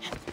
Should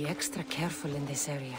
be extra careful in this area.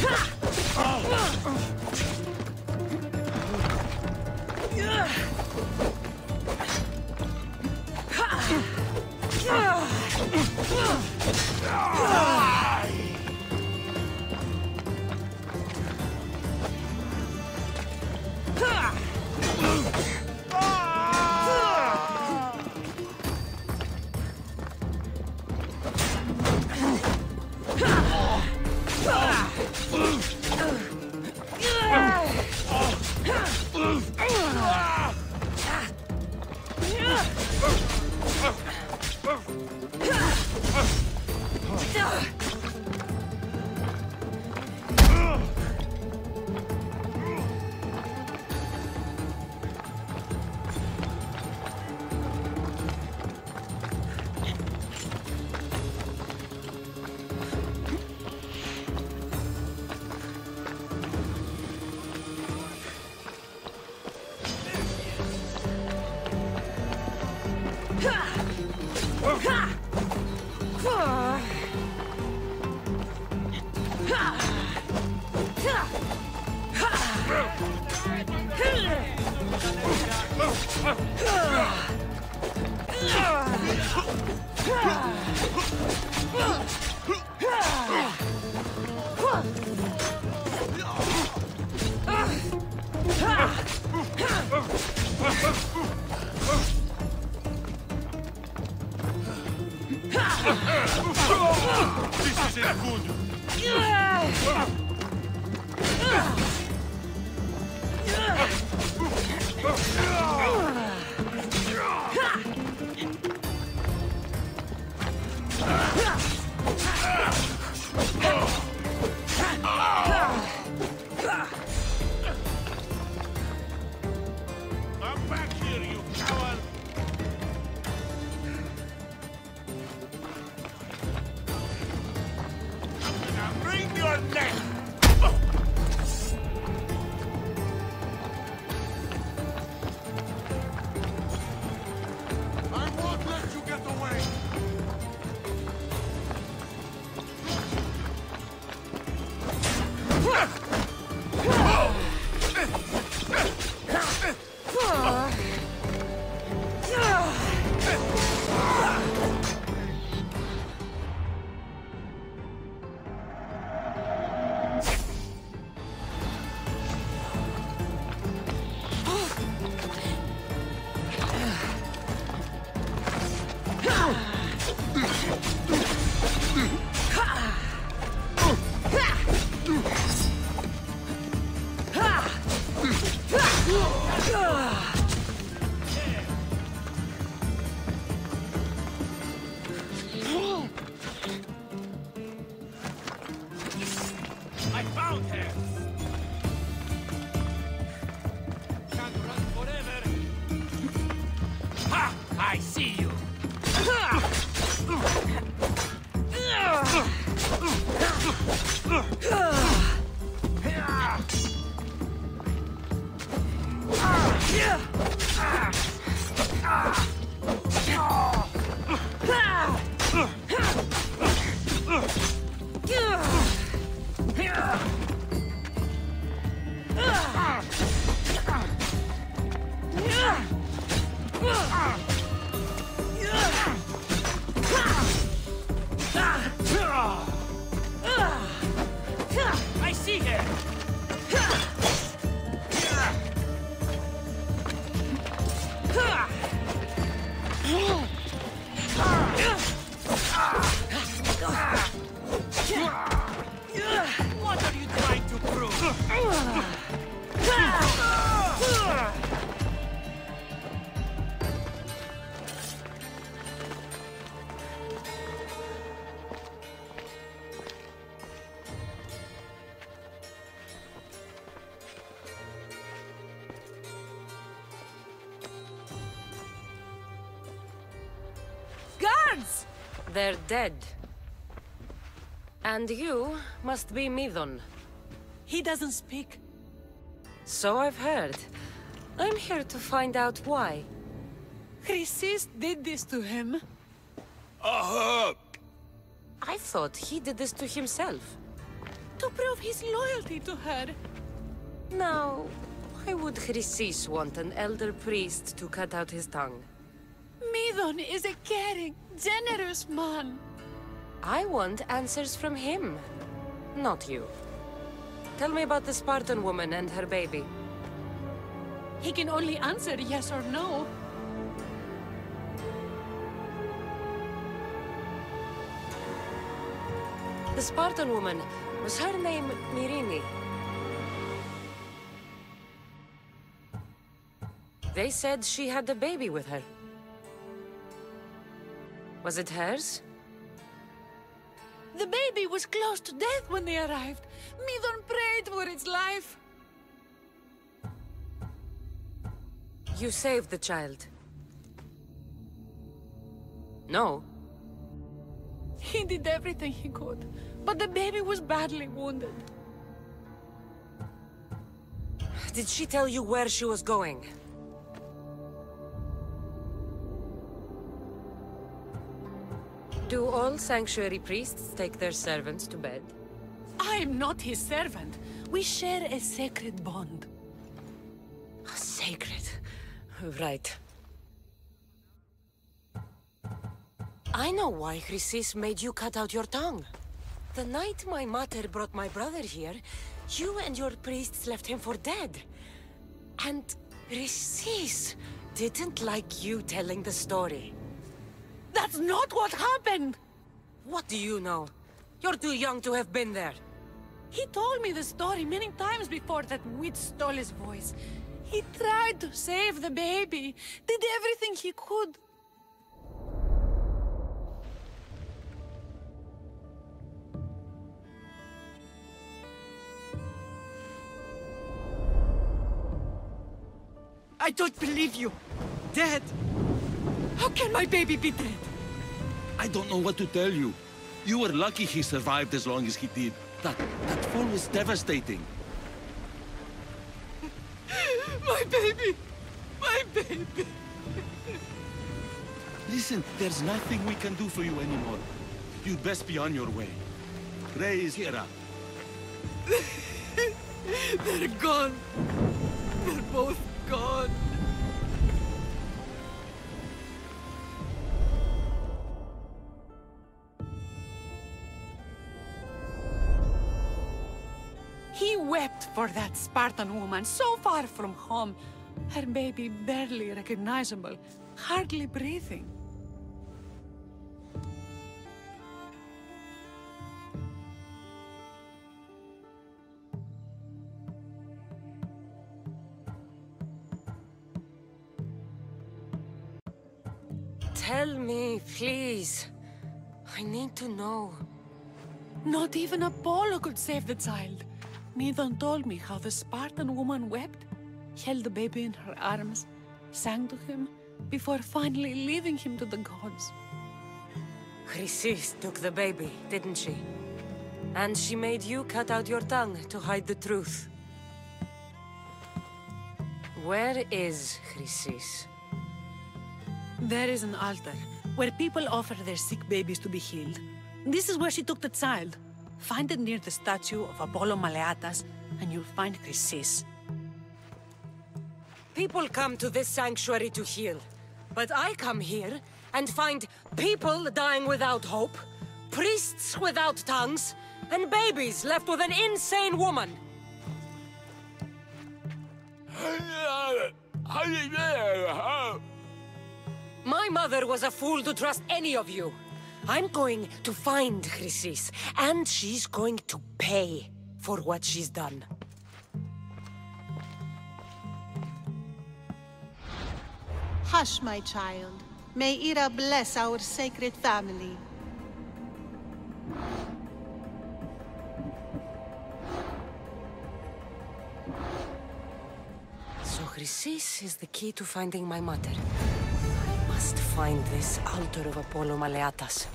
This Misericórdia! Oh, no! I found They're dead. And you must be Midon. He doesn't speak. So I've heard. I'm here to find out why. Chrysis did this to him. Uh-huh! I thought he did this to himself. To prove his loyalty to her. Now, why would Chrysis want an elder priest to cut out his tongue? Midon is a caring, generous man. I want answers from him, not you. Tell me about the Spartan woman and her baby. He can only answer yes or no. The Spartan woman, was her name Myrrine? They said she had a baby with her. Was it hers? The baby was close to death when they arrived. Midon prayed for its life. You saved the child. No. He did everything he could, but the baby was badly wounded. Did she tell you where she was going? Do all sanctuary priests take their servants to bed? I'm not his servant. We share a sacred bond. Sacred. Right. I know why Chrysis made you cut out your tongue. The night my mother brought my brother here, you and your priests left him for dead. And Chrysis didn't like you telling the story. That's not what happened! What do you know? You're too young to have been there. He told me the story many times before that witch stole his voice. He tried to save the baby, did everything he could. I don't believe you. Dead. How can my baby be dead? I don't know what to tell you. You were lucky he survived as long as he did. That, that fall was devastating. My baby! My baby! Listen, there's nothing we can do for you anymore. You'd best be on your way. Praise Hera. They're gone. They're both gone. Wept for that Spartan woman so far from home. Her baby barely recognizable, hardly breathing. Tell me, please. I need to know. Not even Apollo could save the child. Midon told me how the Spartan woman wept, held the baby in her arms, sang to him, before finally leaving him to the gods. Chrysis took the baby, didn't she? And she made you cut out your tongue to hide the truth. Where is Chrysis? There is an altar where people offer their sick babies to be healed. This is where she took the child. Find it near the statue of Apollo Maleatas, and you'll find Chrysis. People come to this sanctuary to heal. But I come here and find people dying without hope, priests without tongues, and babies left with an insane woman. My mother was a fool to trust any of you. I'm going to find Chrysis, and she's going to pay for what she's done. Hush, my child. May Hera bless our sacred family. So Chrysis is the key to finding my mother. Find this altar of Apollo Maleatas.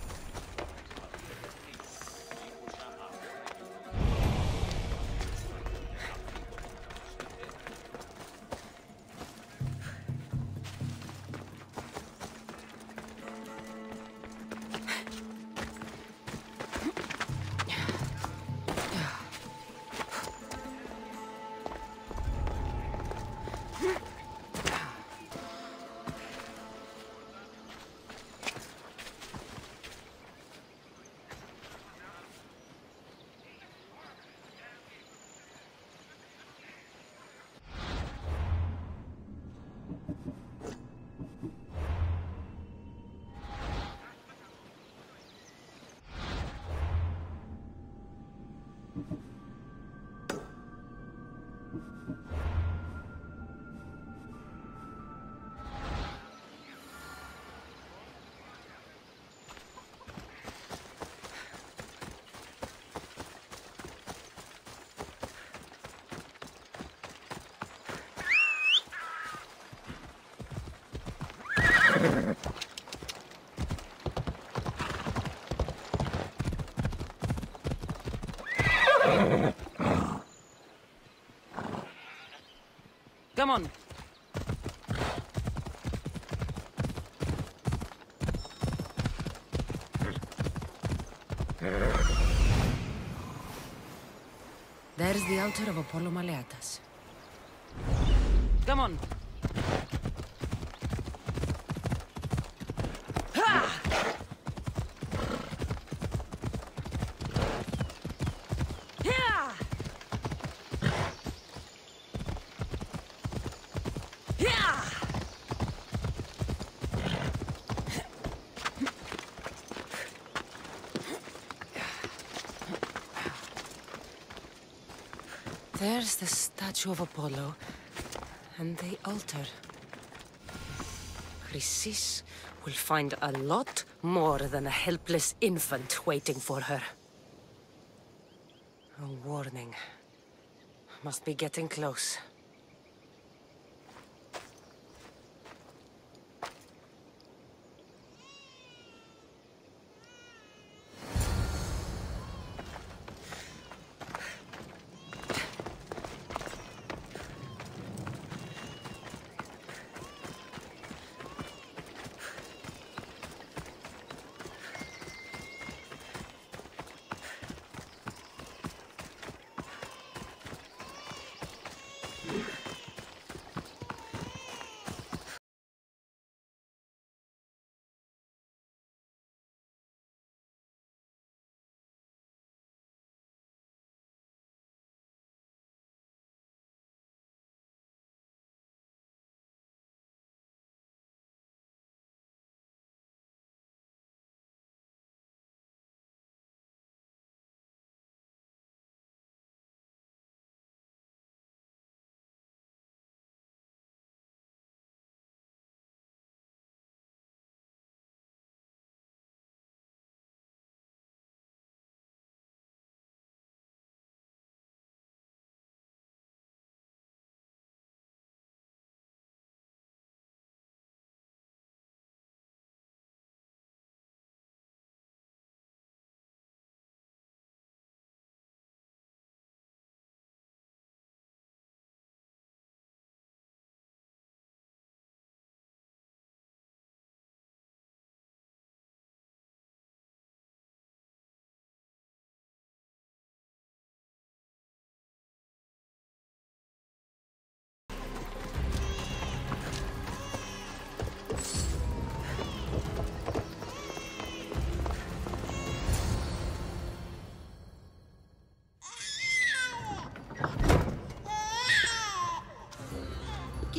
Come on. There's the altar of Apollo Maleatas. Come on. There's the statue of Apollo and the altar. Chrysis will find a lot more than a helpless infant waiting for her. A warning. Must be getting close.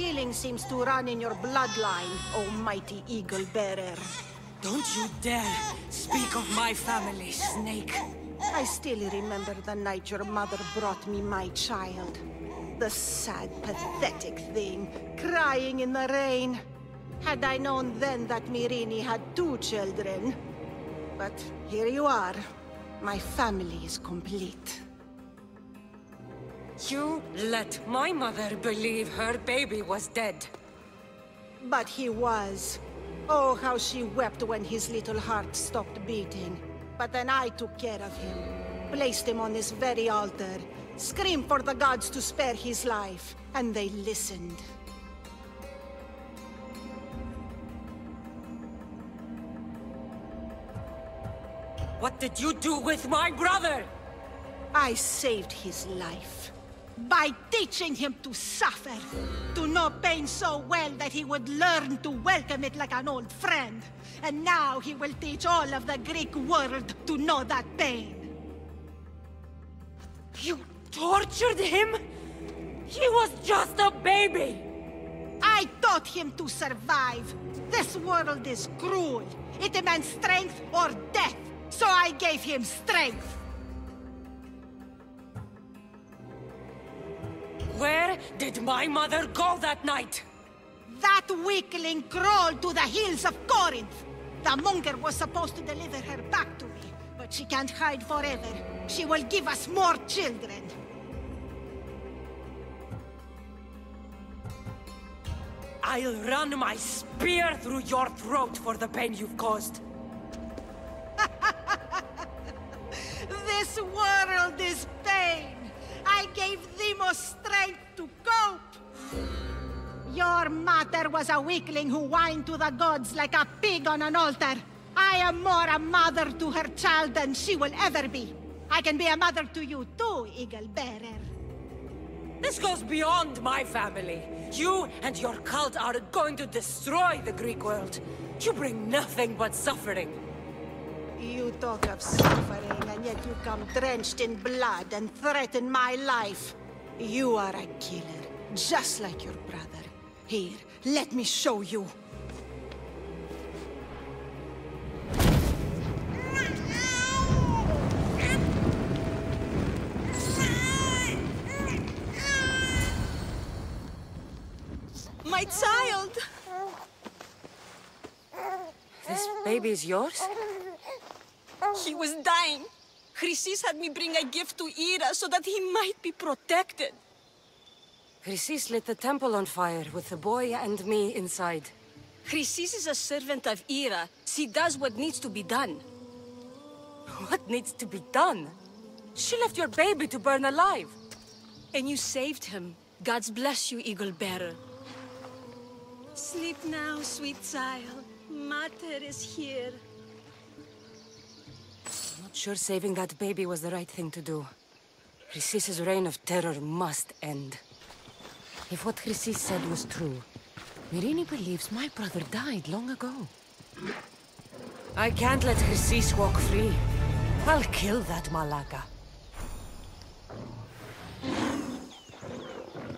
Killing seems to run in your bloodline, oh mighty eagle bearer. Don't you dare speak of my family, Snake. I still remember the night your mother brought me my child. The sad, pathetic thing, crying in the rain. Had I known then that Myrrine had two children. But here you are. My family is complete. You let my mother believe her baby was dead. But he was. Oh, how she wept when his little heart stopped beating. But then I took care of him. Placed him on this very altar. Screamed for the gods to spare his life. And they listened. What did you do with my brother? I saved his life. By teaching him to suffer. To know pain so well that he would learn to welcome it like an old friend. And now he will teach all of the Greek world to know that pain. You tortured him? He was just a baby! I taught him to survive. This world is cruel. It demands strength or death. So I gave him strength. Where did my mother go that night? That weakling crawled to the hills of Corinth. The monger was supposed to deliver her back to me, but she can't hide forever. She will give us more children. I'll run my spear through your throat for the pain you've caused. This world is pain. I gave Deimos strength to cope. Your mother was a weakling who whined to the gods like a pig on an altar. I am more a mother to her child than she will ever be. I can be a mother to you too, Eagle Bearer. This goes beyond my family. You and your cult are going to destroy the Greek world. You bring nothing but suffering. You talk of suffering, and yet you come drenched in blood and threaten my life. You are a killer, just like your brother. Here, let me show you. My child! This baby is yours? He was dying. Chrysis had me bring a gift to Hera so that he might be protected. Chrysis lit the temple on fire with the boy and me inside. Chrysis is a servant of Hera. She does what needs to be done. What needs to be done? She left your baby to burn alive. And you saved him. God's bless you, Eagle Bearer. Sleep now, sweet child. Mater is here. I'm not sure saving that baby was the right thing to do. Chrysis' reign of terror must end. If what Chrysis said was true, Myrrine believes my brother died long ago. I can't let Chrysis walk free. I'll kill that Malaka.